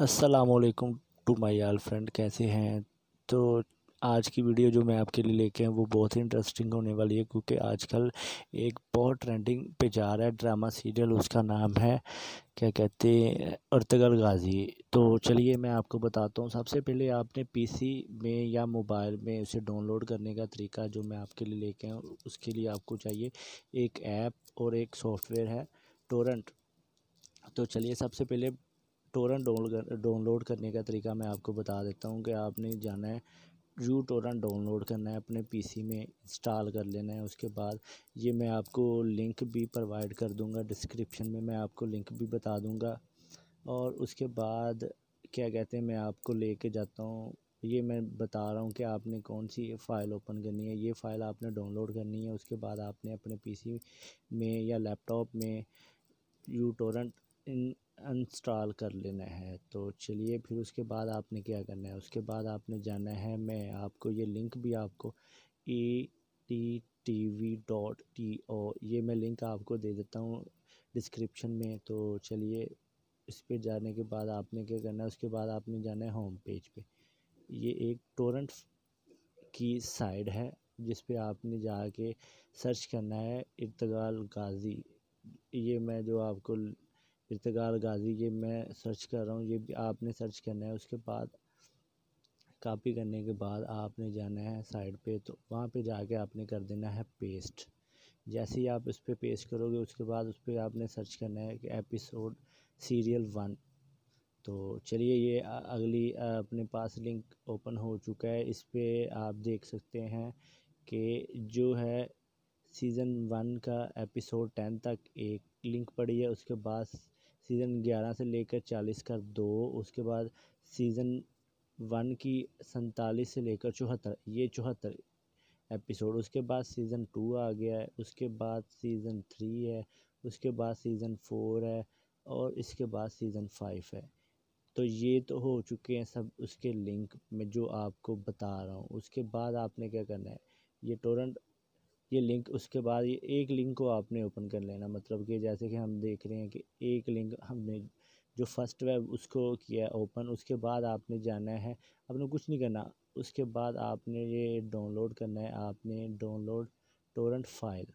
असलकुम to my all friend कैसे हैं? तो आज की वीडियो जो मैं आपके लिए लेके आया वो बहुत ही इंटरेस्टिंग होने वाली है, क्योंकि आजकल एक बहुत ट्रेंडिंग पे जा रहा है ड्रामा सीरियल उसका नाम है, क्या कहते हैं, अर्तगल गाजी। तो चलिए मैं आपको बताता हूँ, सबसे पहले आपने पीसी में या मोबाइल में उसे डाउनलोड करने का तरीका जो मैं आपके लिए लेके आया उसके लिए आपको चाहिए एक ऐप और एक सॉफ्टवेयर है टोरेंट तो चलिए सबसे पहले टोरेंट डाउनलोड करने का तरीका मैं आपको बता देता हूँ कि आपने जाना है यू टोरेंट डाउनलोड करना है, अपने पीसी में इंस्टॉल कर लेना है, उसके बाद ये मैं आपको लिंक भी प्रोवाइड कर दूँगा डिस्क्रिप्शन में मैं आपको लिंक भी बता दूँगा। और उसके बाद क्या कहते हैं, मैं आपको लेके जाता हूँ। ये मैं बता रहा हूँ कि आपने कौन सी फ़ाइल ओपन करनी है। ये फ़ाइल आपने डाउनलोड करनी है, उसके बाद आपने अपने पीसी में या लैपटॉप में यू टोरेंट इंस्टॉल कर लेना है। तो चलिए फिर उसके बाद आपने क्या करना है? उसके बाद आपने जाना है, मैं आपको ये लिंक भी आपको A T T V dot T O ये मैं लिंक आपको दे देता हूँ डिस्क्रिप्शन में। तो चलिए इस पर जाने के बाद आपने क्या करना है? उसके बाद आपने जाना है होम पेज पे। ये एक टोरेंट की साइड है, जिस पे आपने जाके सर्च करना है इर्तगाल गाज़ी। ये मैं जो आपको इर्तगाल गाज़ी, ये मैं सर्च कर रहा हूँ, ये भी आपने सर्च करना है, उसके बाद कॉपी करने के बाद आपने जाना है साइड पे तो वहाँ पे जाके आपने कर देना है पेस्ट जैसे ही आप उस पर पेस्ट करोगे, उसके बाद उस पर आपने सर्च करना है कि एपिसोड सीरियल वन तो चलिए, ये अगली अपने पास लिंक ओपन हो चुका है। इस पर आप देख सकते हैं कि जो है सीज़न वन का एपिसोड टेन तक एक लिंक पड़ी है, उसके बाद सीज़न ग्यारह से लेकर चालीस का दो, उसके बाद सीज़न वन की सैंतालीस से लेकर चौहत्तर, ये चौहत्तर एपिसोड, उसके बाद सीज़न टू आ गया है, उसके बाद सीज़न थ्री है, उसके बाद सीज़न फोर है और इसके बाद सीज़न फाइव है। तो ये तो हो चुके हैं सब उसके लिंक में जो आपको बता रहा हूँ। उसके बाद आपने क्या करना है? ये टोरेंट ये लिंक उसके बाद ये एक लिंक को आपने ओपन कर लेना। मतलब कि जैसे कि हम देख रहे हैं कि एक लिंक हमने जो फ़र्स्ट वेब उसको किया ओपन उसके बाद आपने जाना है। आपने कुछ नहीं करना। उसके बाद आपने ये डाउनलोड करना है, आपने डाउनलोड टोरेंट फ़ाइल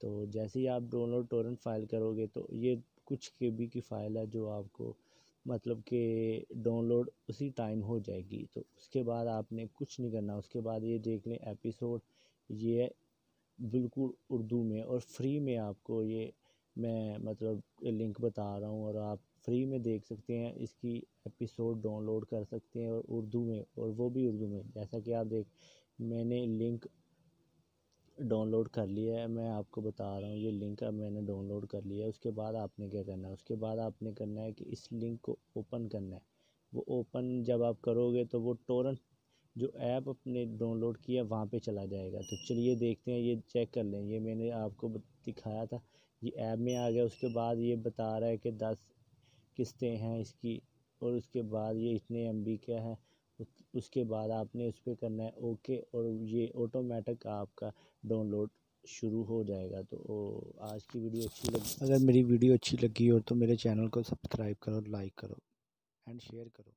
तो जैसे ही आप डाउनलोड टोरेंट फ़ाइल करोगे तो ये कुछ के बी की फ़ाइल है जो आपको मतलब कि डाउनलोड उसी टाइम हो जाएगी। तो उसके बाद आपने कुछ नहीं करना। उसके बाद ये देख लें एपिसोड ये बिल्कुल उर्दू में और फ्री में आपको ये मैं मतलब लिंक बता रहा हूँ और आप फ्री में देख सकते हैं, इसकी एपिसोड डाउनलोड कर सकते हैं और उर्दू में और वो भी उर्दू में। जैसा कि आप देख, मैंने लिंक डाउनलोड कर लिया है, मैं आपको बता रहा हूँ, ये लिंक अब मैंने डाउनलोड कर लिया है। उसके बाद आपने क्या करना है? उसके बाद आपने करना है कि इस लिंक को ओपन करना है। वो ओपन जब आप करोगे तो वो टोरेंट जो ऐप अपने डाउनलोड किया वहाँ पे चला जाएगा। तो चलिए देखते हैं, ये चेक कर लें। ये मैंने आपको दिखाया था। ये ऐप में आ गया। उसके बाद ये बता रहा है कि दस किस्तें हैं इसकी और उसके बाद ये इतने एमबी क्या है। उसके बाद आपने उस पर करना है ओके और ये ऑटोमेटिक आपका डाउनलोड शुरू हो जाएगा। तो आज की वीडियो अच्छी लगी। अगर मेरी वीडियो अच्छी लगी हो तो मेरे चैनल को सब्सक्राइब करो लाइक करो एंड शेयर करो।